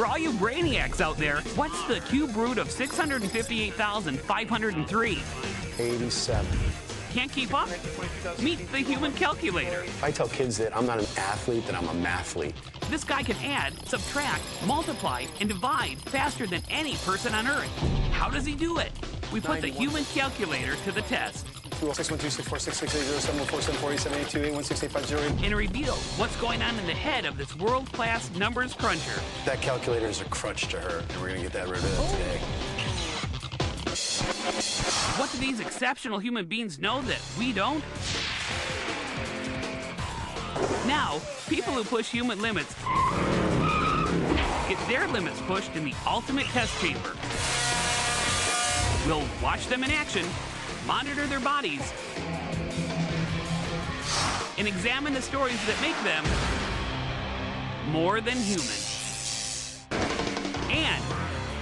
For all you brainiacs out there, what's the cube root of 658,503? 87. Can't keep up? Meet the human calculator. I tell kids that I'm not an athlete, that I'm a mathlete. This guy can add, subtract, multiply, and divide faster than any person on Earth. How does he do it? We put the human calculator to the test. 612-646-680-714-748-281-6850. and reveal what's going on in the head of this world-class numbers cruncher. That calculator is a crutch to her, and we're gonna get that rid of it oh. today. What do these exceptional human beings know that we don't? Now, people who push human limits get their limits pushed in the ultimate test chamber. We'll watch them in action, monitor their bodies, and examine the stories that make them more than human. And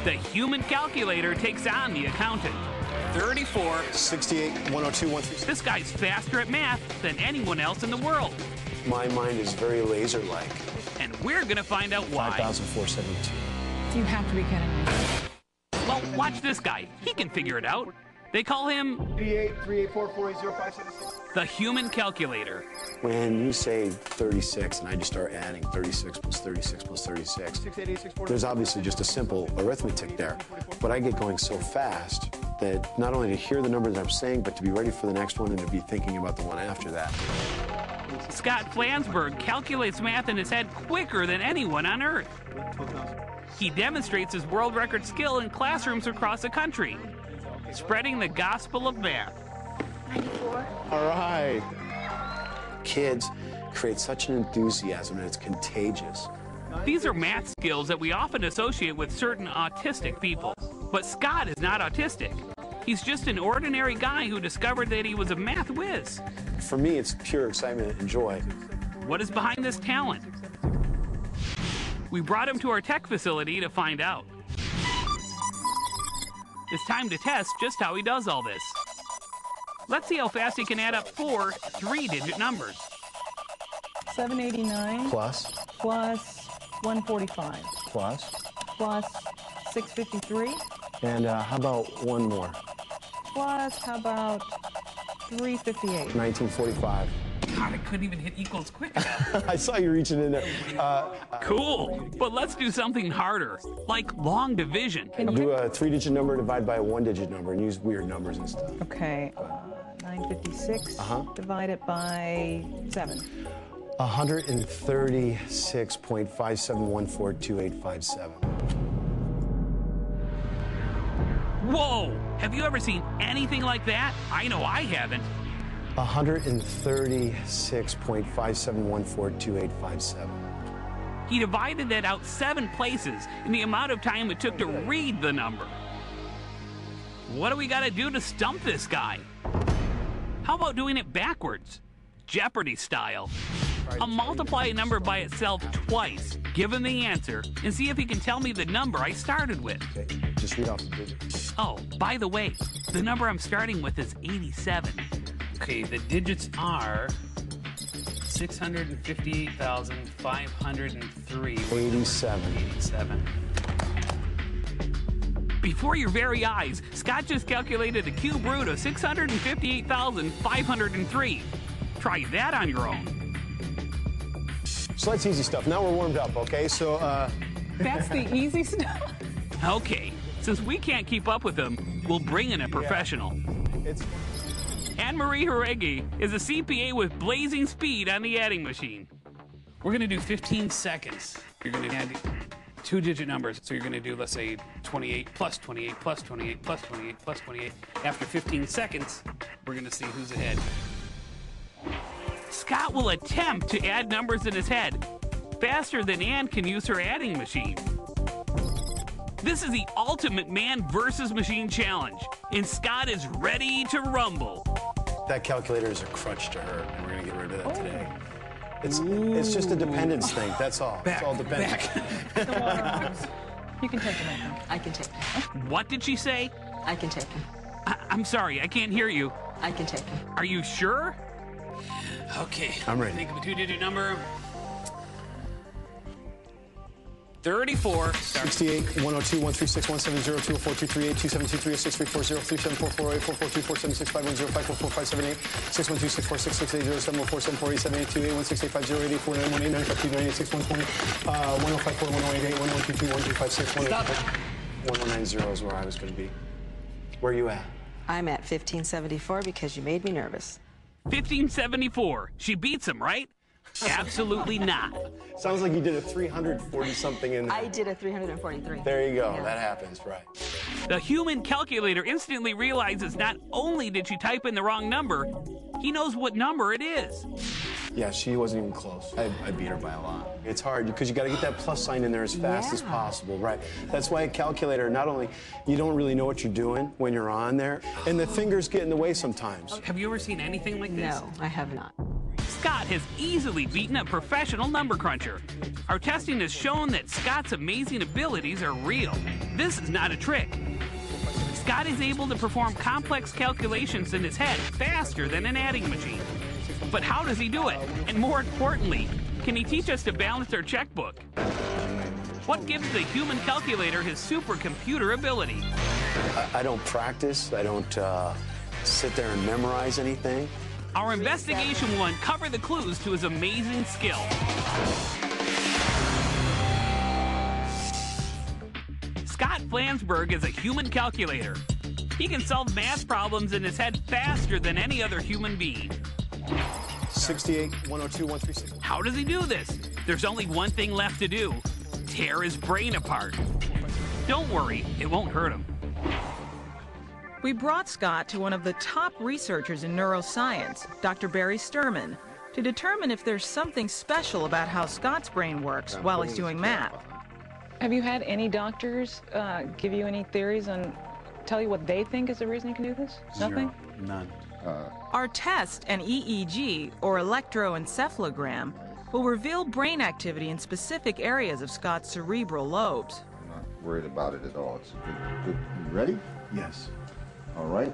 the human calculator takes on the accountant. 34. 68, 102, 136. This guy's faster at math than anyone else in the world. My mind is very laser-like. And we're gonna find out why. 5,472. You have to be kidding me. Well, watch this guy. He can figure it out. They call him 38 384 480 the human calculator. When you say 36 and I just start adding 36 plus 36 plus 36, there's obviously just a simple arithmetic there. But I get going so fast that not only to hear the number that I'm saying, but to be ready for the next one and to be thinking about the one after that. Scott Flansburg calculates math in his head quicker than anyone on Earth. He demonstrates his world record skill in classrooms across the country, spreading the gospel of math. 94. All right. Kids create such an enthusiasm and it's contagious. These are math skills that we often associate with certain autistic people. But Scott is not autistic. He's just an ordinary guy who discovered that he was a math whiz. For me, it's pure excitement and joy. What is behind this talent? We brought him to our tech facility to find out. It's time to test just how he does all this. Let's see how fast he can add up four three-digit numbers. 789 Plus, plus 145 plus, plus 653 and uh, how about one more? plus how about 358? 1945. God, I couldn't even hit equals quick enough. I saw you reaching in there. Uh, cool. But let's do something harder, like long division. Can do a three-digit number divided by a one-digit number and use weird numbers and stuff. Okay, uh, 956 Uh-huh. divided by 7. 136.57142857. Whoa! Have you ever seen anything like that? I know I haven't. 136.57142857. He divided that out seven places in the amount of time it took to read the number. What do we gotta do to stump this guy? How about doing it backwards? Jeopardy style. I'll multiply a number by itself twice, give him the answer, and see if he can tell me the number I started with. Okay, just read off the digits. Oh, by the way, the number I'm starting with is 87. Okay, the digits are 658,503. 87. 87. Before your very eyes, Scott just calculated a cube root of 658,503. Try that on your own. So that's easy stuff. Now we're warmed up, okay? So, uh, That's the easy stuff. Okay, since we can't keep up with them, we'll bring in a professional. it's. Anne Marie Haregi is a CPA with blazing speed on the adding machine. We're gonna do 15 seconds. You're gonna add two digit numbers. So you're gonna do, let's say, 28 plus 28 plus 28 plus 28 plus 28. After 15 seconds, we're gonna see who's ahead. Scott will attempt to add numbers in his head faster than Anne can use her adding machine. This is the ultimate man versus machine challenge, and Scott is ready to rumble. That calculator is a crutch to her, and we're gonna get rid of that today. Oh. It's it's just a dependence thing. That's all. it's all dependent. You can take them out. I can take him. What did she say? I can take him. I- I'm sorry, I can't hear you. I can take him. Are you sure? Okay. I'm ready. Think of a two digit number. 34. Start. 68, 102, 136, 170, 204, 238, 272, 306, 340, 374, 408, 442, 476, 510, 544, 578, 612, 646, 680, 704, 748, 782, 816, 850, 884, 918, 952, 986, 120, uh, 1054, 1088, 1122, 1256, 1190 is where I was going to be. Where are you at? I'm at 1574 because you made me nervous. 1574. She beats him, right? Absolutely not. Sounds like you did a 340 something in there. I did a 343. There you go. Yeah. That happens, right. The human calculator instantly realizes not only did she type in the wrong number, he knows what number it is. Yeah, she wasn't even close. I, I beat her by a lot. It's hard because you got to get that plus sign in there as fast as possible, right? That's why a calculator, not only, you don't really know what you're doing when you're on there, and the fingers get in the way sometimes. Have you ever seen anything like this? No, I have not. Has easily beaten a professional number cruncher. Our testing has shown that Scott's amazing abilities are real. This is not a trick. Scott is able to perform complex calculations in his head faster than an adding machine. But how does he do it? And more importantly, can he teach us to balance our checkbook? What gives the human calculator his supercomputer ability? I, I don't practice, I don't uh, sit there and memorize anything. Our investigation will uncover the clues to his amazing skill. Scott Flansburg is a human calculator. He can solve math problems in his head faster than any other human being. 68, 102, 136. How does he do this? There's only one thing left to do tear his brain apart. Don't worry, it won't hurt him. We brought Scott to one of the top researchers in neuroscience, Dr. Barry Sterman, to determine if there's something special about how Scott's brain works while he's doing math. Have you had any doctors uh, give you any theories on, tell you what they think is the reason you can do this? Nothing? None. Our test, an EEG, or electroencephalogram, will reveal brain activity in specific areas of Scott's cerebral lobes. I'm not worried about it at all. It's a good, good. You ready? Yes. All right.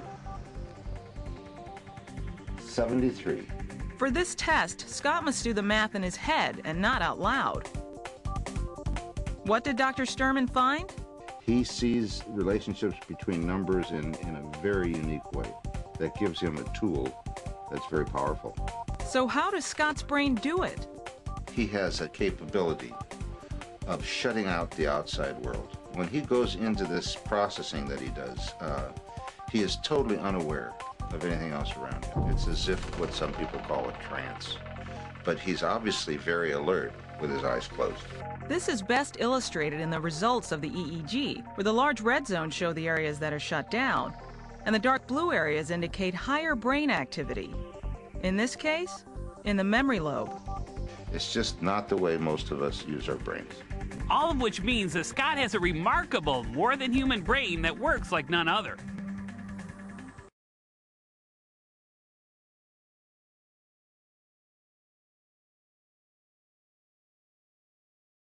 73. For this test, Scott must do the math in his head and not out loud. What did Dr. Sterman find? He sees relationships between numbers in, in a very unique way. That gives him a tool that's very powerful. So, how does Scott's brain do it? He has a capability of shutting out the outside world. When he goes into this processing that he does, uh, he is totally unaware of anything else around him. It's as if what some people call a trance. But he's obviously very alert with his eyes closed. This is best illustrated in the results of the EEG, where the large red zones show the areas that are shut down, and the dark blue areas indicate higher brain activity. In this case, in the memory lobe. It's just not the way most of us use our brains. All of which means that Scott has a remarkable, more than human brain that works like none other.